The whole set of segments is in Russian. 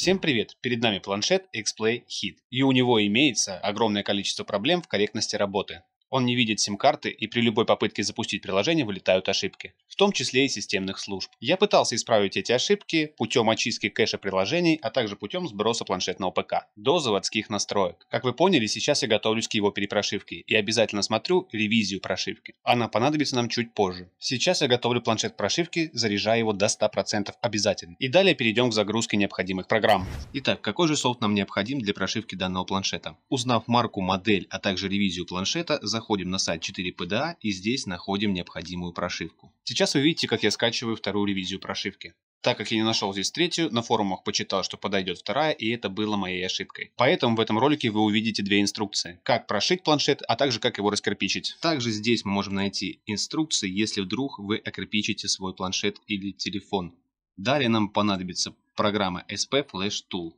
Всем привет! Перед нами планшет Xplay Hit, и у него имеется огромное количество проблем в корректности работы. Он не видит сим-карты и при любой попытке запустить приложение вылетают ошибки, в том числе и системных служб. Я пытался исправить эти ошибки путем очистки кэша приложений, а также путем сброса планшетного ПК до заводских настроек. Как вы поняли, сейчас я готовлюсь к его перепрошивке и обязательно смотрю ревизию прошивки. Она понадобится нам чуть позже. Сейчас я готовлю планшет прошивки, заряжая его до 100% обязательно. И далее перейдем к загрузке необходимых программ. Итак, какой же софт нам необходим для прошивки данного планшета? Узнав марку, модель, а также ревизию планшета, заходим на сайт 4PDA и здесь находим необходимую прошивку. Сейчас вы видите, как я скачиваю вторую ревизию прошивки. Так как я не нашел здесь третью, на форумах почитал, что подойдет вторая, и это было моей ошибкой. Поэтому в этом ролике вы увидите две инструкции. Как прошить планшет, а также как его раскирпичить. Также здесь мы можем найти инструкции, если вдруг вы окирпичите свой планшет или телефон. Далее нам понадобится программа SP Flash Tool.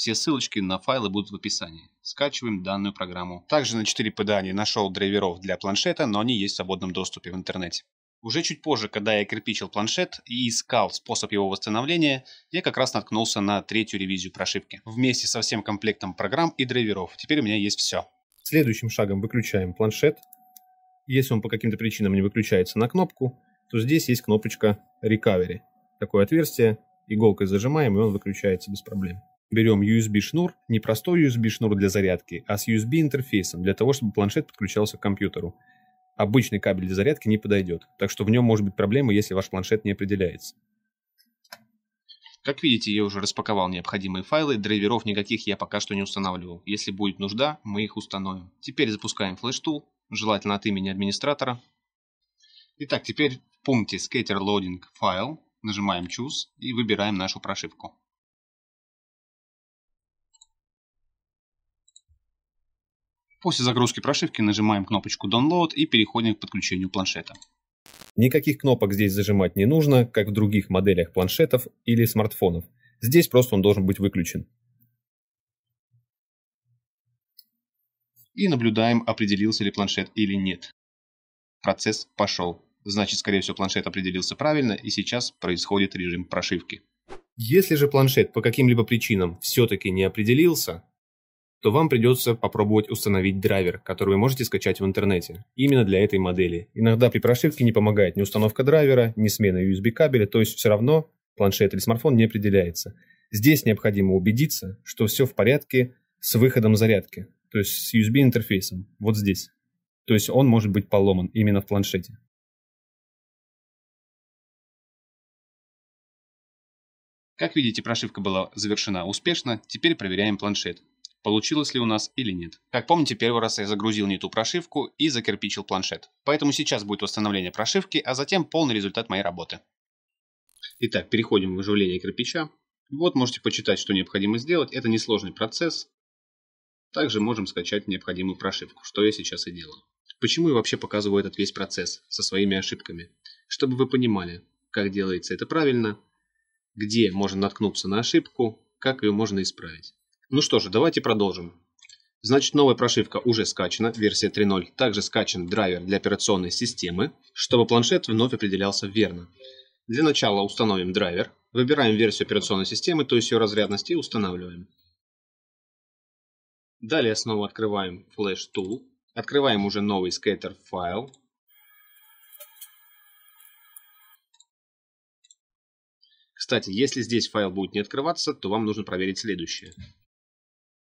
Все ссылочки на файлы будут в описании. Скачиваем данную программу. Также на 4PDA не нашел драйверов для планшета, но они есть в свободном доступе в интернете. Уже чуть позже, когда я кирпичил планшет и искал способ его восстановления, я как раз наткнулся на третью ревизию прошивки. Вместе со всем комплектом программ и драйверов. Теперь у меня есть все. Следующим шагом выключаем планшет. Если он по каким-то причинам не выключается на кнопку, то здесь есть кнопочка Recovery. Такое отверстие, иголкой зажимаем, и он выключается без проблем берем USB шнур, не простой USB шнур для зарядки, а с USB интерфейсом, для того, чтобы планшет подключался к компьютеру. Обычный кабель для зарядки не подойдет, так что в нем может быть проблема, если ваш планшет не определяется. Как видите, я уже распаковал необходимые файлы, драйверов никаких я пока что не устанавливал. Если будет нужда, мы их установим. Теперь запускаем Tool, желательно от имени администратора. Итак, теперь в пункте Scatter Loading File нажимаем Choose и выбираем нашу прошивку. После загрузки прошивки нажимаем кнопочку Download и переходим к подключению планшета. Никаких кнопок здесь зажимать не нужно, как в других моделях планшетов или смартфонов. Здесь просто он должен быть выключен. И наблюдаем, определился ли планшет или нет. Процесс пошел. Значит, скорее всего, планшет определился правильно, и сейчас происходит режим прошивки. Если же планшет по каким-либо причинам все-таки не определился, то вам придется попробовать установить драйвер, который вы можете скачать в интернете, именно для этой модели. Иногда при прошивке не помогает ни установка драйвера, ни смена USB кабеля, то есть все равно планшет или смартфон не определяется. Здесь необходимо убедиться, что все в порядке с выходом зарядки, то есть с USB интерфейсом, вот здесь. То есть он может быть поломан именно в планшете. Как видите, прошивка была завершена успешно, теперь проверяем планшет получилось ли у нас или нет. Как помните, первый раз я загрузил не ту прошивку и закирпичил планшет. Поэтому сейчас будет восстановление прошивки, а затем полный результат моей работы. Итак, переходим в выживление кирпича. Вот можете почитать, что необходимо сделать. Это несложный процесс. Также можем скачать необходимую прошивку, что я сейчас и делаю. Почему я вообще показываю этот весь процесс со своими ошибками? Чтобы вы понимали, как делается это правильно, где можно наткнуться на ошибку, как ее можно исправить. Ну что же, давайте продолжим. Значит, новая прошивка уже скачана, версия 3.0. Также скачан драйвер для операционной системы, чтобы планшет вновь определялся верно. Для начала установим драйвер, выбираем версию операционной системы, то есть ее разрядность, и устанавливаем. Далее снова открываем Flash Tool, открываем уже новый scatter файл. Кстати, если здесь файл будет не открываться, то вам нужно проверить следующее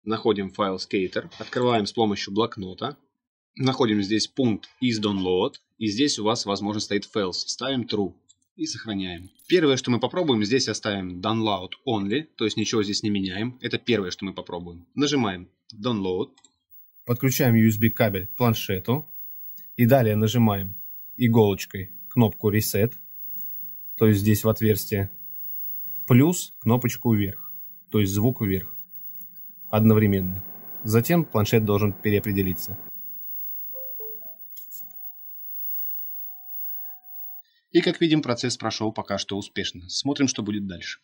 находим файл skater, открываем с помощью блокнота, находим здесь пункт is download, и здесь у вас, возможно, стоит false. Ставим true и сохраняем. Первое, что мы попробуем, здесь оставим download only, то есть ничего здесь не меняем. Это первое, что мы попробуем. Нажимаем download. Подключаем USB кабель к планшету. И далее нажимаем иголочкой кнопку reset, то есть здесь в отверстие, плюс кнопочку вверх, то есть звук вверх одновременно. Затем планшет должен переопределиться. И как видим, процесс прошел пока что успешно. Смотрим, что будет дальше.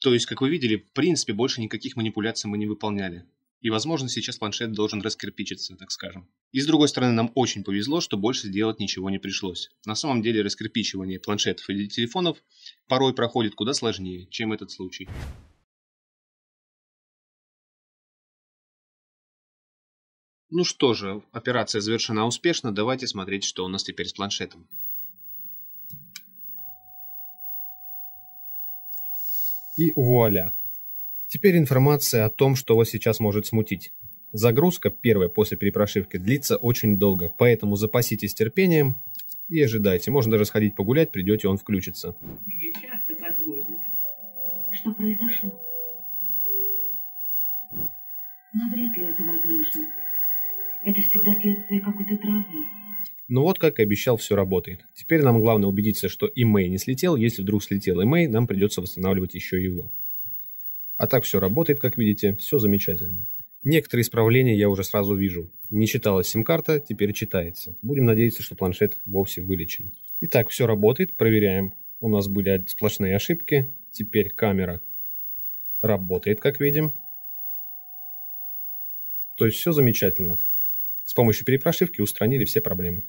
То есть, как вы видели, в принципе, больше никаких манипуляций мы не выполняли. И, возможно, сейчас планшет должен раскирпичиться, так скажем. И с другой стороны, нам очень повезло, что больше сделать ничего не пришлось. На самом деле, раскирпичивание планшетов или телефонов порой проходит куда сложнее, чем этот случай. Ну что же, операция завершена успешно, давайте смотреть, что у нас теперь с планшетом. И вуаля. Теперь информация о том, что вас сейчас может смутить. Загрузка, первая после перепрошивки, длится очень долго, поэтому запаситесь терпением и ожидайте. Можно даже сходить погулять, придете, он включится. Меня часто подводит. Что произошло? Но вряд ли это возможно. Это всегда следствие какой-то травмы. Ну вот, как и обещал, все работает. Теперь нам главное убедиться, что имей не слетел. Если вдруг слетел имей, нам придется восстанавливать еще его. А так все работает, как видите, все замечательно. Некоторые исправления я уже сразу вижу. Не читалась сим-карта, теперь читается. Будем надеяться, что планшет вовсе вылечен. Итак, все работает, проверяем. У нас были сплошные ошибки. Теперь камера работает, как видим. То есть все замечательно. С помощью перепрошивки устранили все проблемы.